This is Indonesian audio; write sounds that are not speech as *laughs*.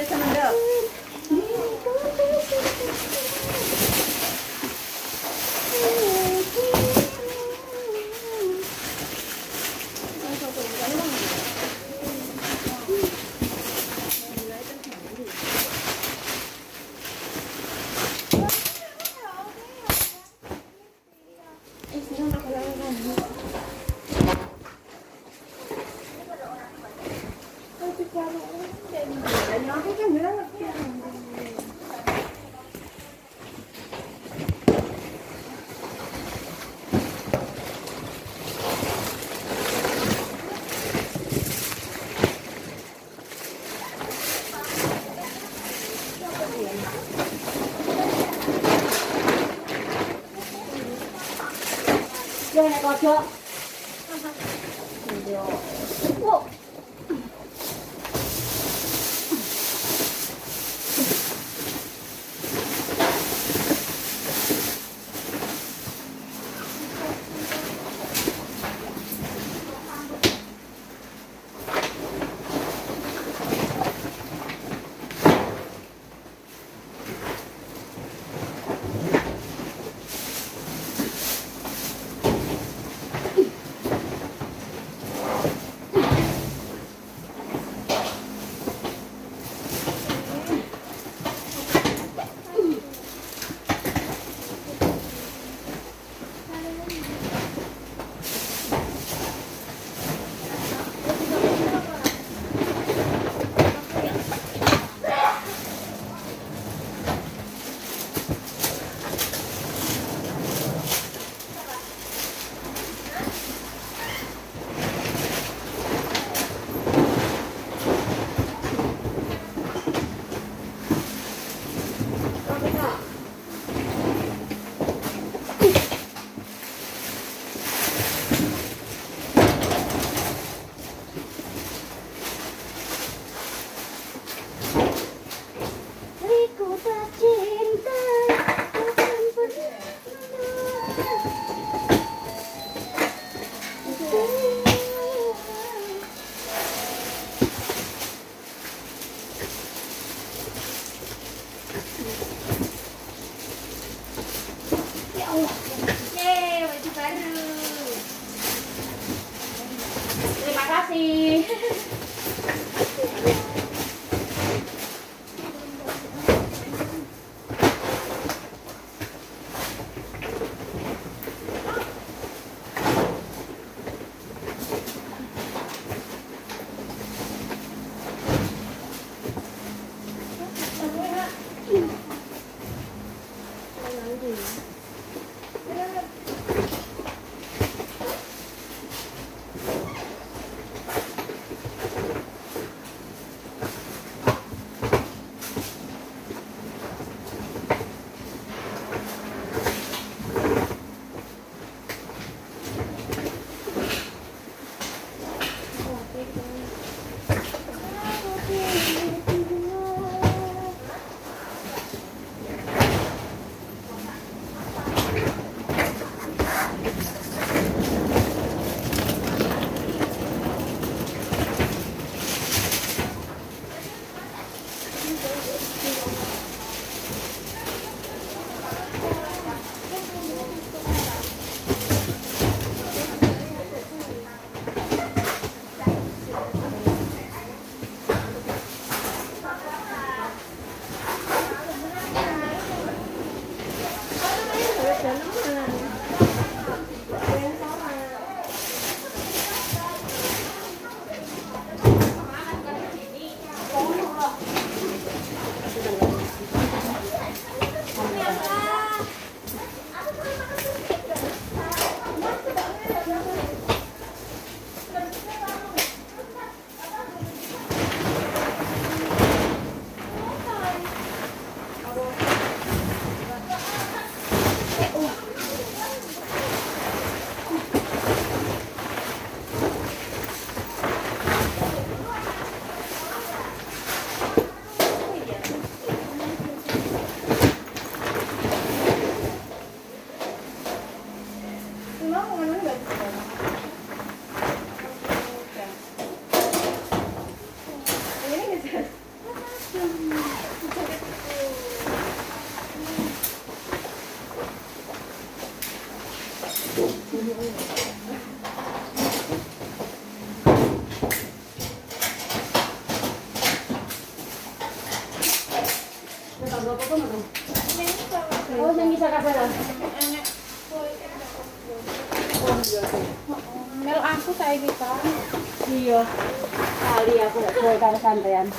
There's some go. 白いね、こっちは。Yeay, baju baru. Terima kasih. *laughs* Oh, bisa. Mel aku saiki kan. Iya. Kali aku kowe karo sampean.